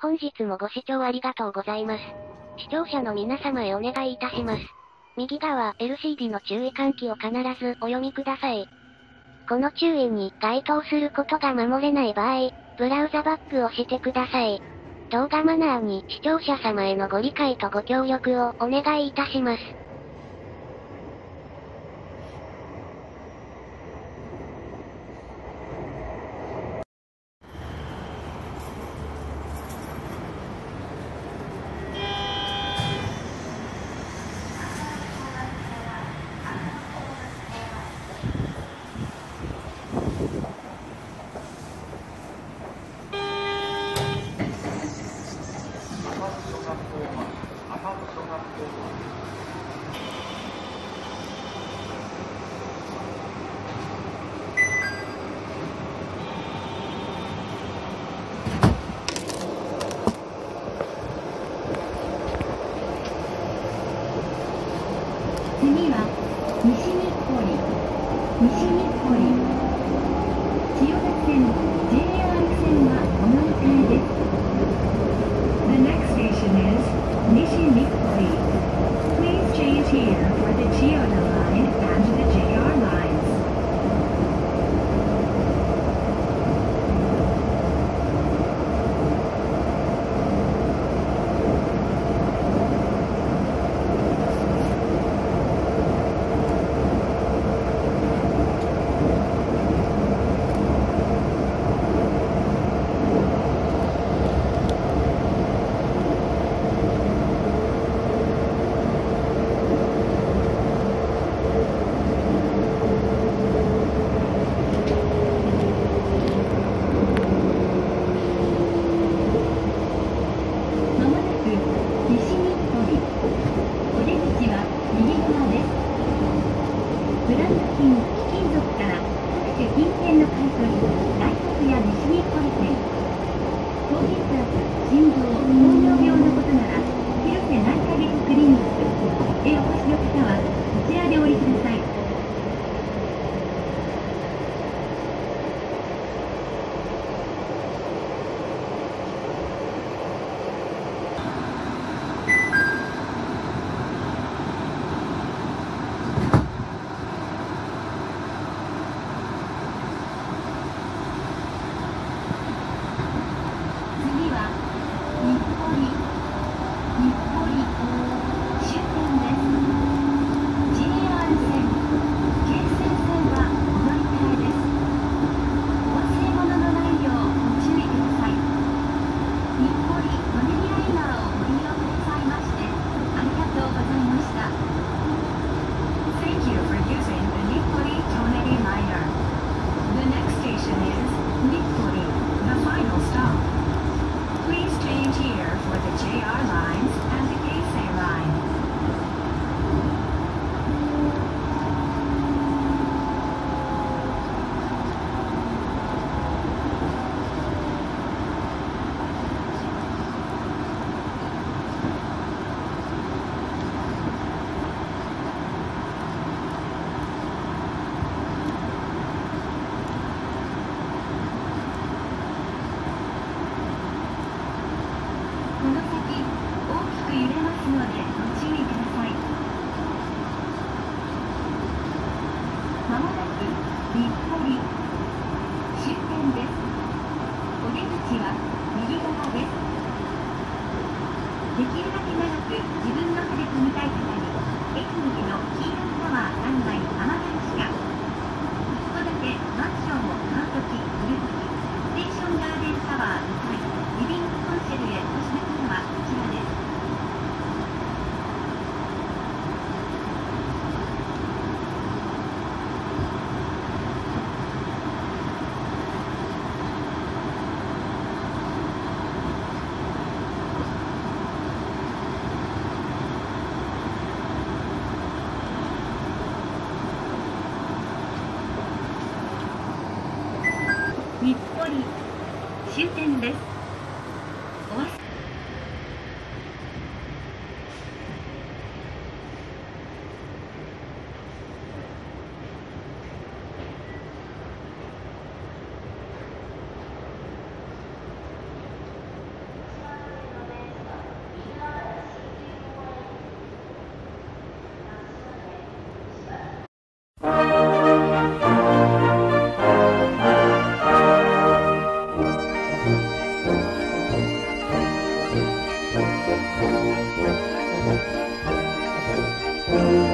本日もご視聴ありがとうございます。視聴者の皆様へお願いいたします。右側 LCD の注意喚起を必ずお読みください。この注意に該当することが守れない場合、ブラウザバックをしてください。動画マナーに視聴者様へのご理解とご協力をお願いいたします。次は西日暮里西日暮里千代田線 JR 線はお乗り換えです The next station is 西日暮里 Please change here for the Chiyoda line and the JR lines まもなく西日暮里お出口は右側ですブランド品貴金属から各種金券の買い取り外国や西日本店高血圧心臓糖尿病のことなら広瀬内科外科クリニックへお越しの方はこちらでお降りください次は日暮里日暮里終点です JR 線京成線はお乗り換えですお忘れ物のないようご注意ください日暮里マネリアイナーをご利用くださいましてありがとうございました Thank you for using the Nippori Toneri Liner. The next station is Nippori, the final stop. Please change here for the JR lines and the Keisei line. この先大きく揺れますのでご注意くださいまもなく日暮里終点ですお出口は右側ですできるだけ長く自分の手で組みたい方に駅右の黄色いタワー3階天谷しか一戸建てマンションを買うとき売るときステーションガーデンタワー2階リビングコンシェルへお越しの方はこちらです日暮里終点です。Thank you.